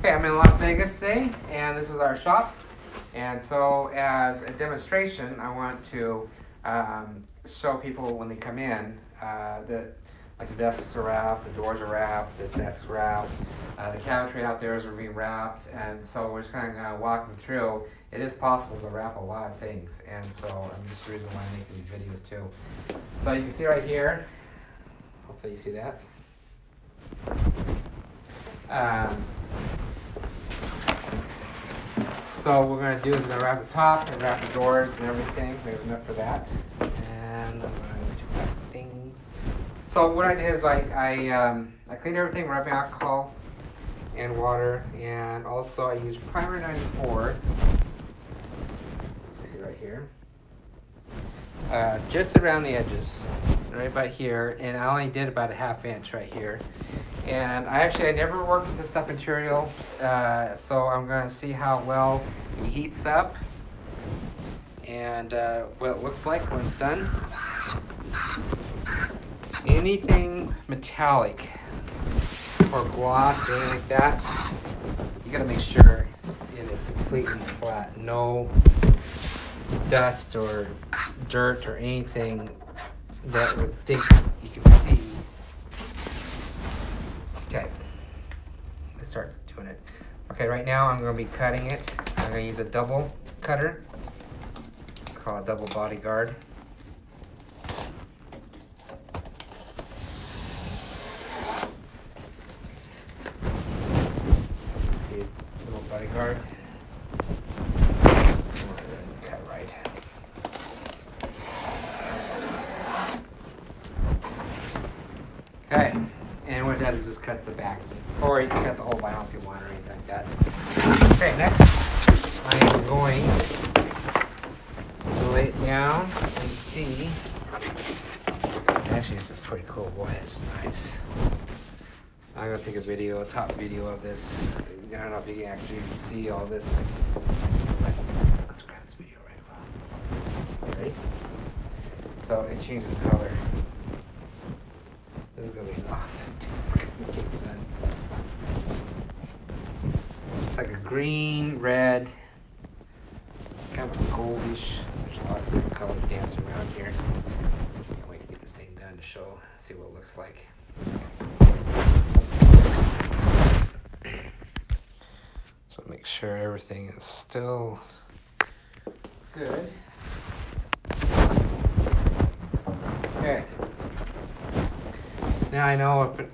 Okay, I'm in Las Vegas today, and this is our shop. And so, as a demonstration, I want to um, show people when they come in uh, that like the desks are wrapped, the doors are wrapped, this desk's wrapped, uh, the cabinetry out there is being wrapped, and so we're just kind of walking through. It is possible to wrap a lot of things, and so this is the reason why I make these videos too. So you can see right here, hopefully you see that. Um, so what we're going to do is we're going to wrap the top and wrap the doors and everything. We have enough for that. And I'm going to wrap things. So what I did is I, I, um, I cleaned everything, rubbing alcohol and water. And also I used Primer 94. See right here. Uh, just around the edges, right about here. And I only did about a half inch right here. And I actually, I never worked with this stuff material, uh, so I'm to see how well it heats up and uh, what it looks like when it's done. Anything metallic or gloss or anything like that, you got to make sure it is completely flat. No dust or dirt or anything that would think you can see Okay, let's start doing it. Okay, right now I'm going to be cutting it. I'm going to use a double cutter. It's called a double bodyguard. See, double. Cut right. Okay, and what it does is just cuts the back. Or you can cut the whole vinyl if you want or anything like that. Okay, next I am going to lay it down and see. Actually, this is pretty cool. Boy, it's nice. I'm gonna take a video, a top video of this. I don't know if you can actually see all this. Let's grab this video right now. Ready? So it changes color. This is gonna be awesome. It's gonna be done. It's like a green, red, kind of goldish. There's lots of different colors dancing around here. Can't wait to get this thing done to show, see what it looks like. So make sure everything is still good. Okay. Now I know if it,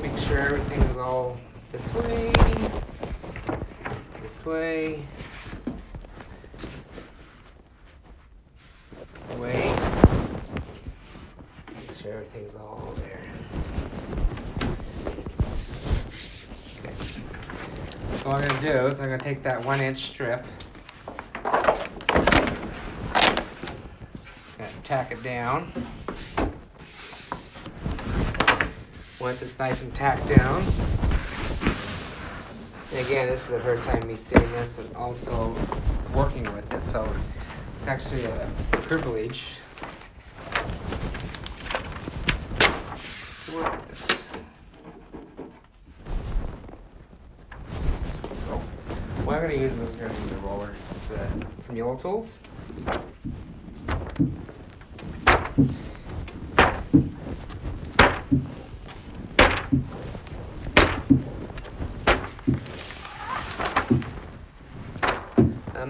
make sure everything is all this way, this way, this way. Make sure everything's all there. Okay. So what I'm gonna do is I'm gonna take that one inch strip and tack it down. once it's nice and tacked down. Again, this is the first time me seeing this and also working with it, so it's actually a privilege to work with this. Oh, so, what I'm going to use is going to be the roller the, from Yellotools.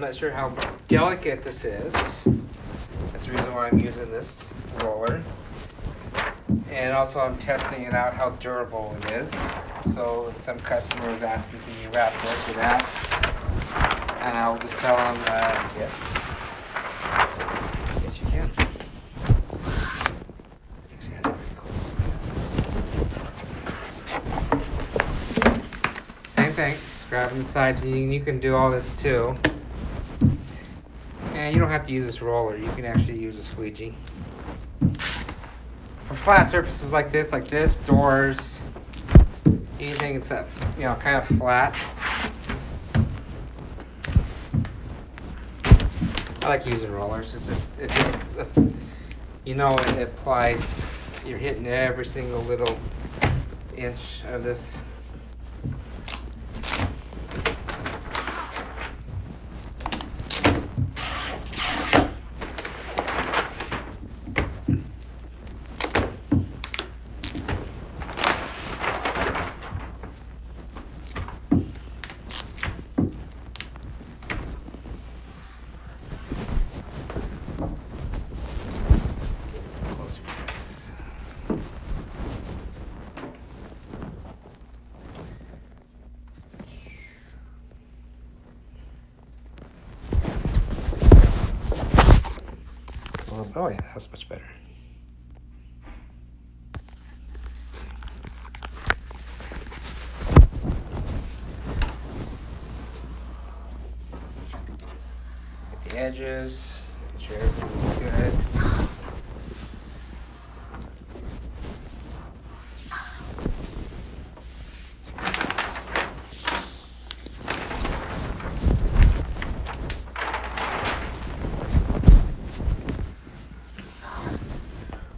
I'm not sure how delicate this is. That's the reason why I'm using this roller. And also I'm testing it out how durable it is. So some customers ask me, can you wrap this or that? And I'll just tell them, yes. Yes, you can. Actually, that's cool. Same thing, just grabbing the sides. You, you can do all this too. And you don't have to use this roller, you can actually use a squeegee. For flat surfaces like this, like this, doors, anything that's that, you know, kind of flat. I like using rollers. It's just, it just, uh, you know, it applies. You're hitting every single little inch of this Oh yeah, that's much better. The edges, make sure everything's good.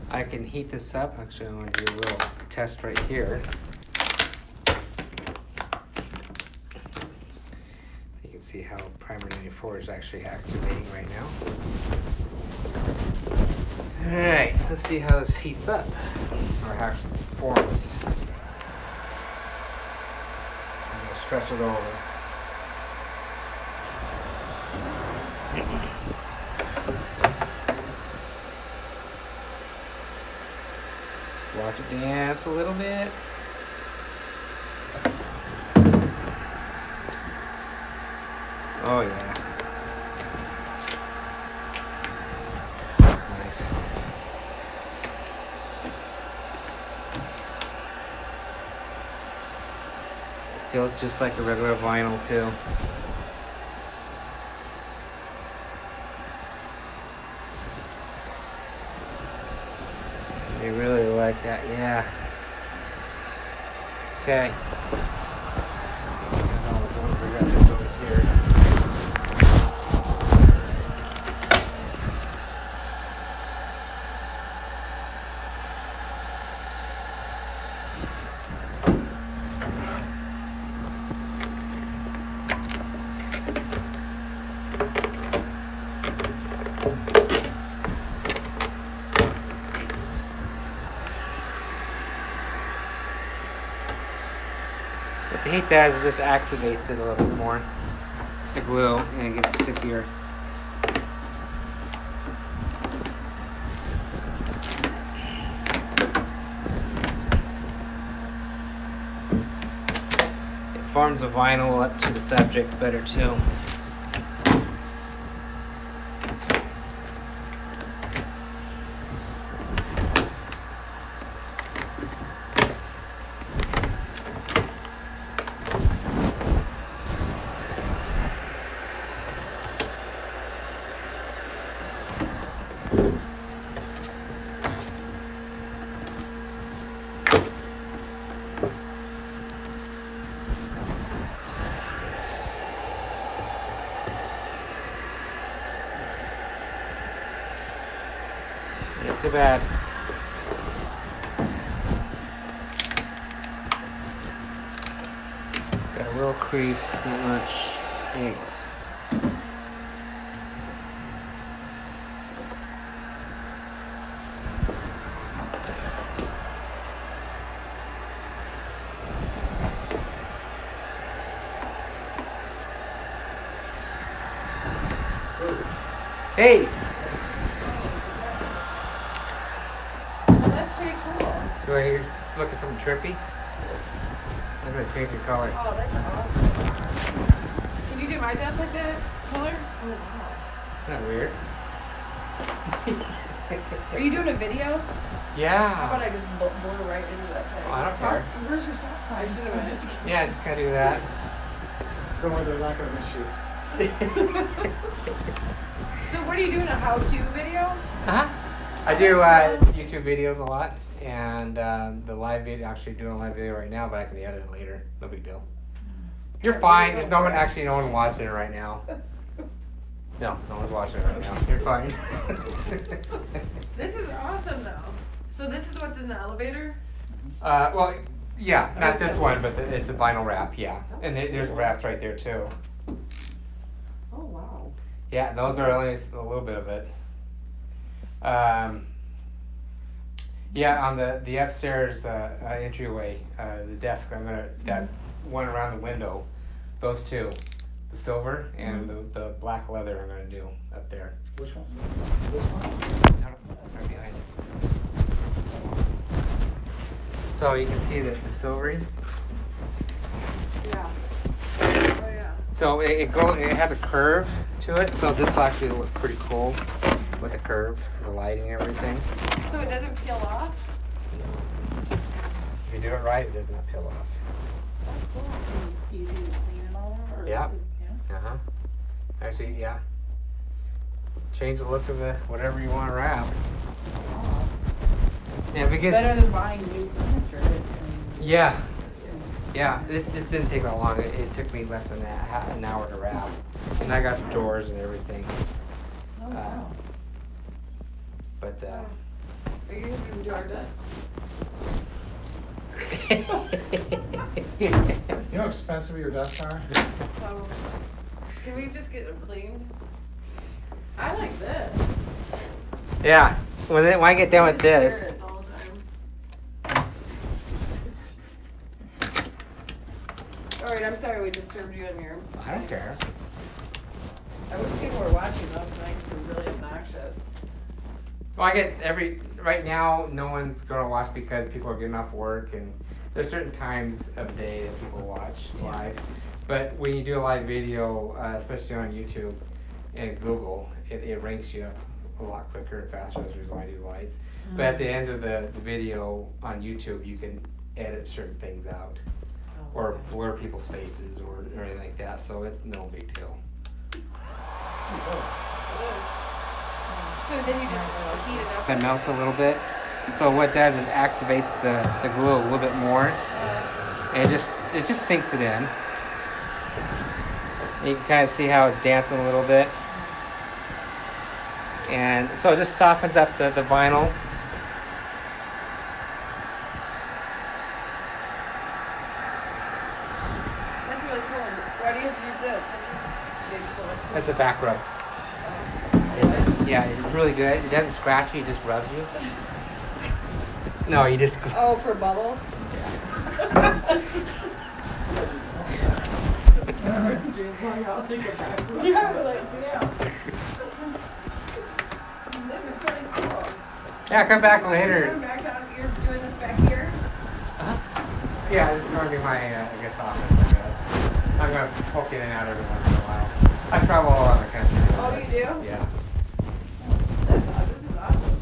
I can heat this up. Actually, I'm to do a little test right here. You can see how primer 94 is actually activating right now. Alright, let's see how this heats up, or how it forms. I'm to stretch it over. Let's watch it dance a little bit. Oh yeah. That's nice. Feels just like a regular vinyl too. They really like that, yeah. Okay. I got this over here. Is just activates it a little bit more. The glue, and it gets stickier. It forms the vinyl up to the subject better too. Bad. It's got a little crease, not much. Goes. Hey! Oh, that's pretty cool. Do I hear look trippy? I'm gonna change the color. Oh, that's awesome. Can you do my desk like that color? Oh, wow. Isn't that weird? Are you doing a video? Yeah. How about. I just bl- blur right into that thing? Oh, I don't care. Where's your stop sign? I should have just kidding. Yeah, just gotta do that. Don't worry, they're not gonna miss you. So what are you doing? A how-to video? Uh-huh. I do uh, YouTube videos a lot, and um, the live video, actually doing a live video right now, but I can edit it later. No big deal. You're fine. There's no one, actually, no one watching it right now. No, no one's watching it right now. You're fine. This is awesome though. So this is what's in the elevator? uh, well, yeah, not this one, but the, it's a vinyl wrap, yeah. And there, there's wraps right there too. Oh wow. Yeah, those are only a little bit of it. Um, yeah, on the the upstairs uh, uh, entryway, uh, the desk, I'm gonna that one around the window, those two, the silver and the, the black leather, I'm gonna do up there. Which one? This one? I don't- right behind it. So you can see that the silvery. Yeah. So it, it go it has a curve to it, so this will actually look pretty cool. with the curve, the lighting, everything. So it doesn't peel off? If you do it right, it does not peel off. That's cool. It's easy to clean and all over? Yeah. Yeah. Uh huh. Actually, yeah. Change the look of the whatever you want to wrap. Yeah, because Better than buying new furniture. yeah, yeah. This this didn't take that long. It, it took me less than a, half an hour to wrap, and I got the doors and everything. Oh, Uh, wow. But uh, Are you gonna do our desk? You know how expensive your desks are? So, can we just get them cleaned? I like this. yeah. When it, when I get done with I this, at it all the time. Alright, I'm sorry we disturbed you in your. I don't care. I wish people were watching those things, they're really obnoxious. Well, I get every right now. No one's gonna watch because people are getting off work, and there's certain times of day that people watch live. But when you do a live video, uh, especially on YouTube and Google, it, it ranks you up a lot quicker and faster. That's the reason why I do lights. But at the end of the, the video on YouTube, you can edit certain things out or blur people's faces or, or anything like that. So it's no big deal. So then you just heat it up. It melts a little bit. So what it does is activates the, the glue a little bit more. And it just it just sinks it in. You can kind of see how it's dancing a little bit. And so it just softens up the, the vinyl. Really cool. Why do you use this? This is cool. That's a back rub. It's, yeah, it's really good. It doesn't scratch you, it just rubs you. No, you just Oh, for bubbles? Yeah, we're like, yeah. This is pretty cool. Yeah, come back later. back down, you're doing this back here? Yeah, this is gonna be my, uh, I guess, office, I guess. I'm gonna poke in and out every once in a while. I travel all around the country. Oh, you do? Yeah. That's, this is awesome.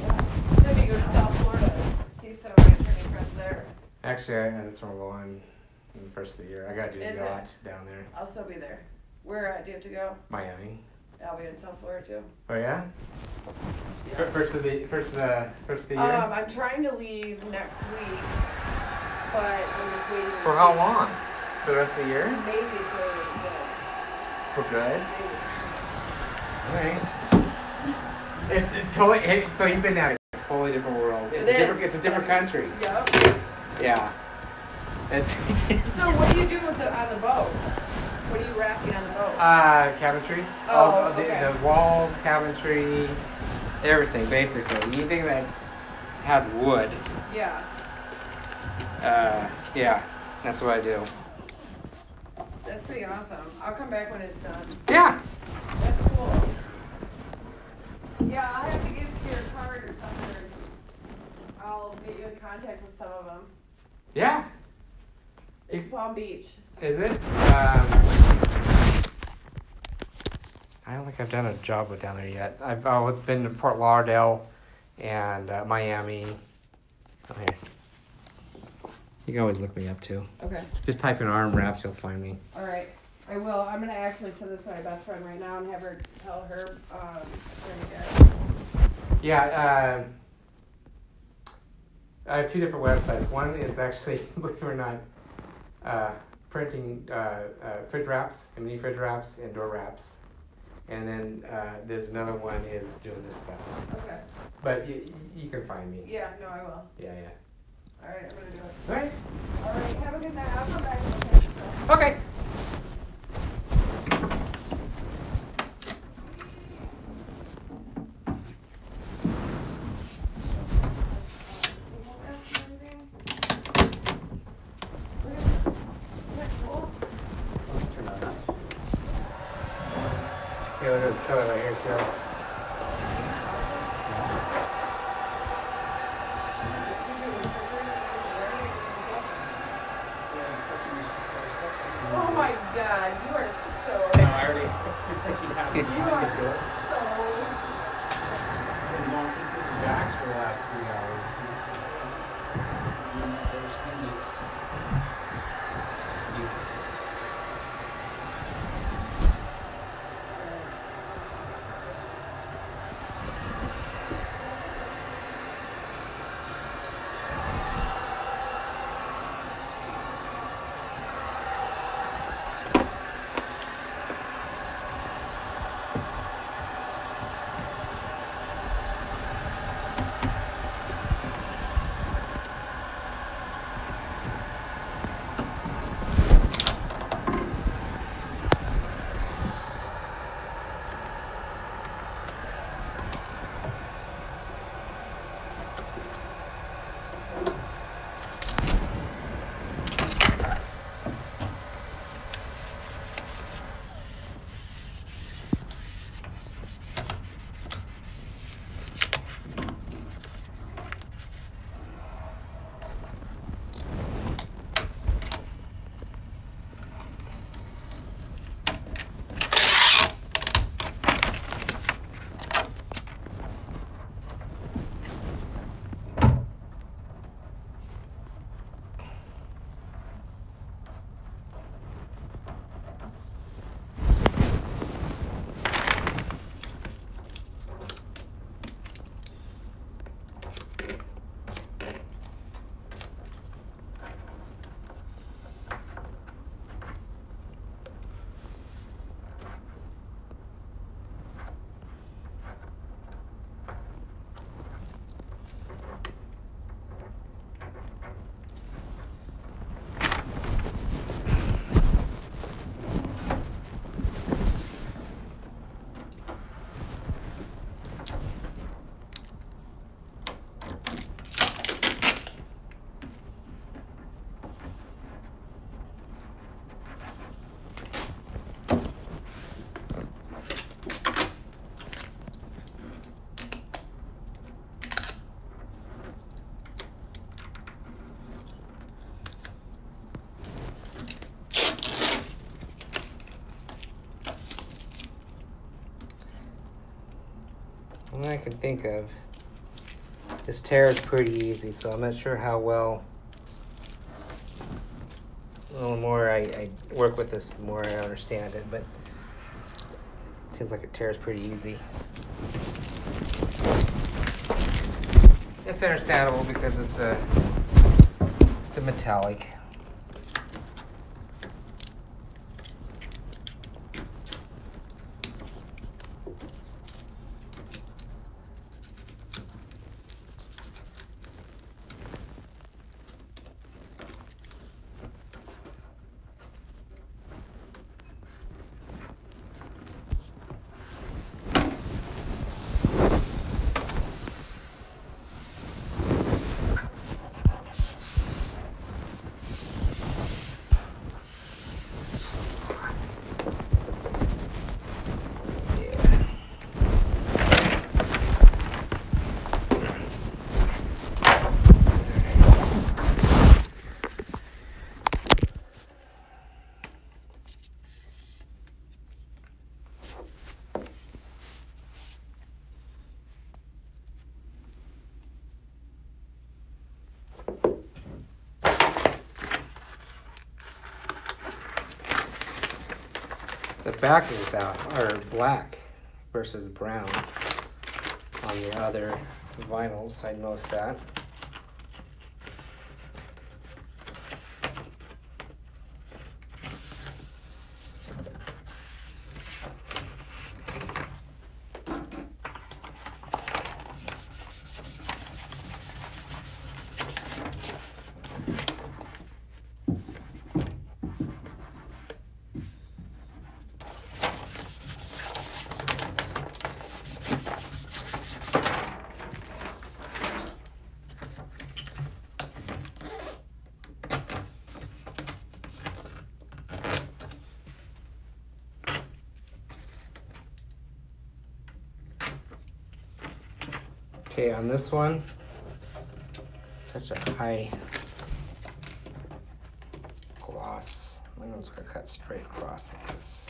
Yeah. Should we go to South Florida, see some of my attorney friends there? Actually, I, that's where I'm going in the first of the year. I gotta do Is the it? down there, I'll still be there. Where at do you have to go? Miami. I'll be in South Florida too. Oh yeah? Fir- First of the first of the first of the year. Um, I'm trying to leave next week, but I'm just waiting. For how long? For the rest of the year? Maybe for the, For good. Alright. It's it totally. It, so you've been down a totally different world. It's It a different. It's a different country. Yep. Yeah. It's. So what do you do with the, on the boat? What are you wrapping on the boat? Uh, cabinetry. Oh, All the, the walls, cabinetry, everything basically. Anything that has wood. yeah. Uh, yeah, that's what I do. That's pretty awesome. I'll come back when it's done. Yeah. That's cool. Yeah, I'll have to give you your card or something. Or I'll get you in contact with some of them. Yeah. It's Palm Beach. Is it? Um, I don't think I've done a job with down there yet. I've uh, been to Fort Lauderdale and uh, Miami. Oh, here. You can always look me up too. Okay. Just type in RM wraps, you'll find me. All right. I will. I'm gonna actually send this to my best friend right now and have her tell her. Um, attorney guy. Yeah, uh, I have two different websites. One is actually, believe it or not, uh, printing uh, uh, fridge wraps, mini fridge wraps, and door wraps. And then uh, there's another one is doing this stuff. okay. But you, you can find me. Yeah. No, I will. Yeah, yeah. All right. I'm gonna do it. All right. All right. Have a good night. I'll come back. Okay. Okay. Yeah, look at this color right here too. I can think of. This tear is pretty easy, so I'm not sure how well. a little more I, I work with this, the more I understand it, but it seems like it tears pretty easy. It's understandable because it's a it's a metallic. Yeah. Backings out are black versus brown on the other vinyls. I noticed that. Okay, on this one, such a high gloss. One's gonna cut straight across like this.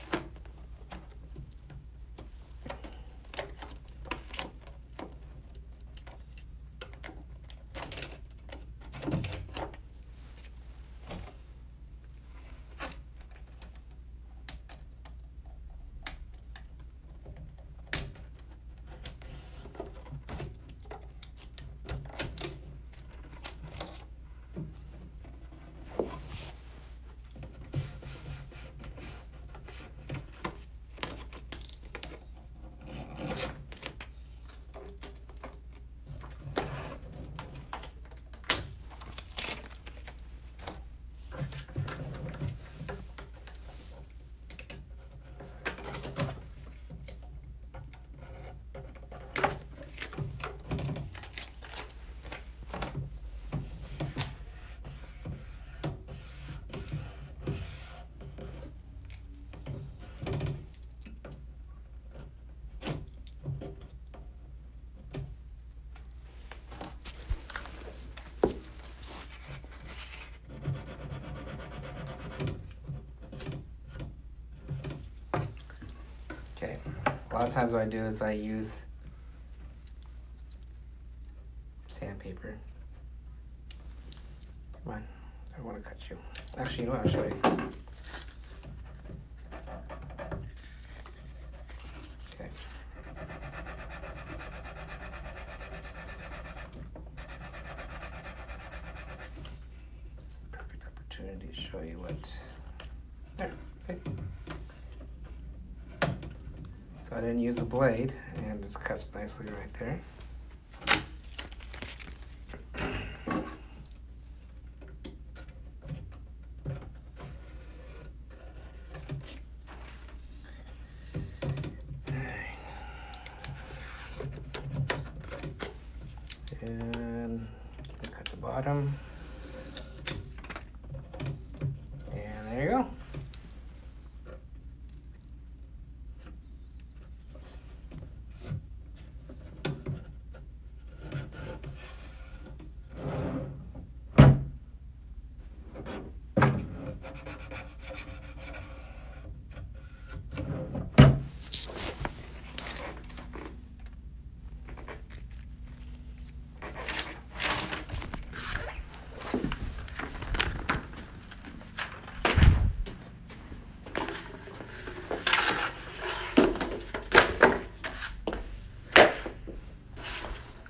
Lot of times what I do is I use sandpaper. Come on, I don't want to cut you. Actually, you know what? I'll show you. Perfect opportunity to show you what. There, see? So I didn't use a blade and just cuts nicely right there. And cut the bottom. And there you go.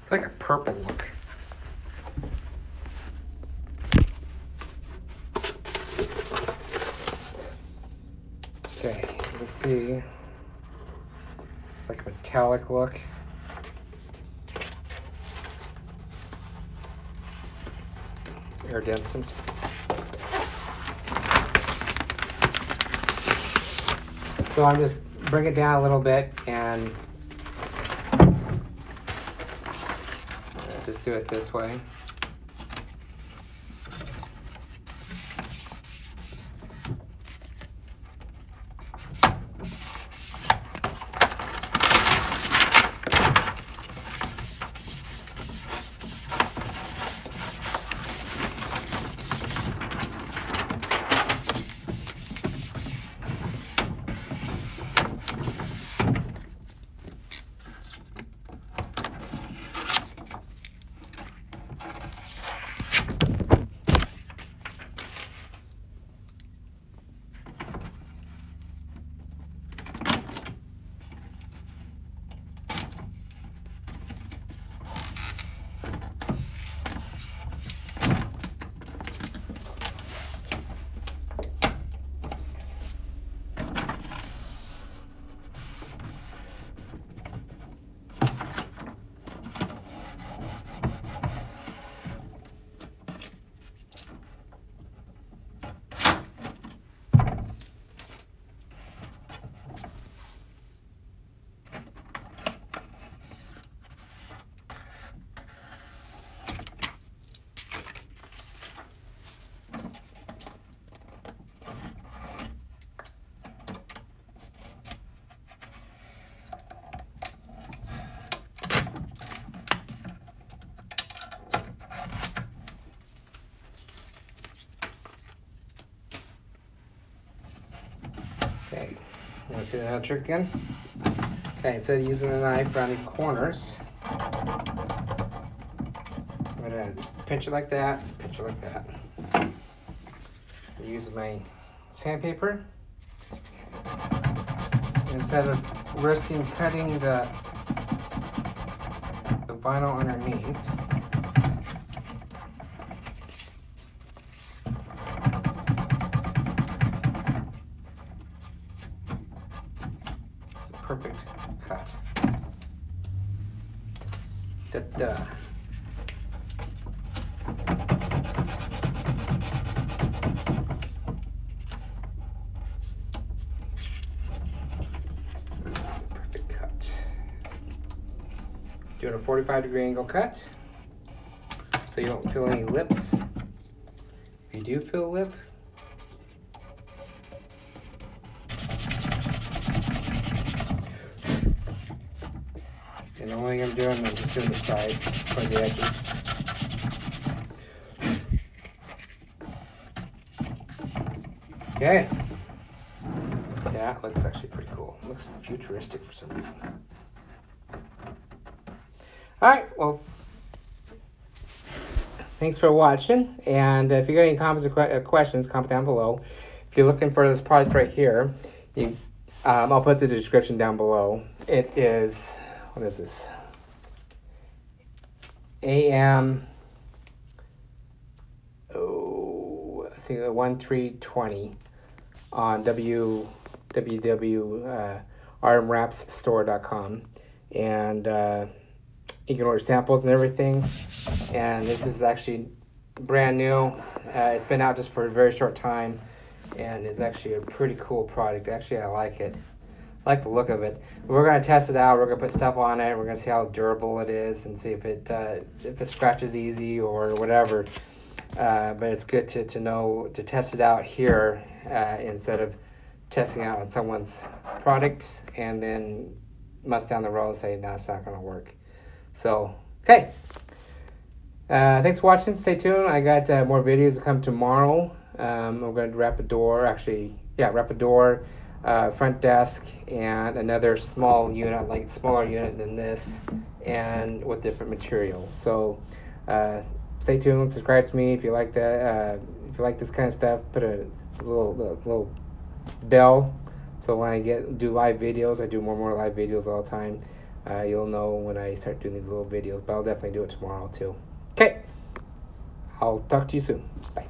It's like a purple look. Okay, let's see. It's like a metallic look. Iridescent. So I'm just bring it down a little bit and just do it this way. Okay, want to see that trick again? Okay, instead of using the knife around these corners, I'm gonna pinch it like that, pinch it like that. Use my sandpaper. Instead of risking cutting the the vinyl underneath, 45 degree angle cut. So you don't feel any lips. If you do feel a lip, And the only thing I'm doing, I'm just doing the sides or the edges. Okay. that looks actually pretty cool. It looks futuristic for some reason. All right, well, thanks for watching. And if you got any comments or que- uh, questions, comment down below. If you're looking for this product right here, you, um, I'll put the description down below. It is, what is this? AM, oh, I think the 1320 on w, www.rmwrapsstore.com. And uh, you can order samples and everything. And this is actually brand new. Uh, it's been out just for a very short time, and it's actually a pretty cool product. Actually, I like it. I like the look of it. We're gonna test it out. We're gonna put stuff on it. We're gonna see how durable it is and see if it uh, if it scratches easy or whatever. Uh, but it's good to, to know to test it out here uh, instead of testing out on someone's product and then months down the road say no, it's not gonna work. So okay. Uh, thanks for watching. Stay tuned. I got uh, more videos to come tomorrow. Um, we're going to wrap a door. Actually, yeah, wrap a door, uh, front desk, and another small unit, like smaller unit than this, and with different materials. So, uh, stay tuned. Subscribe to me if you like that. Uh, if you like this kind of stuff, put a little little, bell. So when I get do live videos, I do more and more live videos all the time. Uh, you'll know when I start doing these little videos, but I'll definitely do it tomorrow too. Okay. I'll talk to you soon. Bye.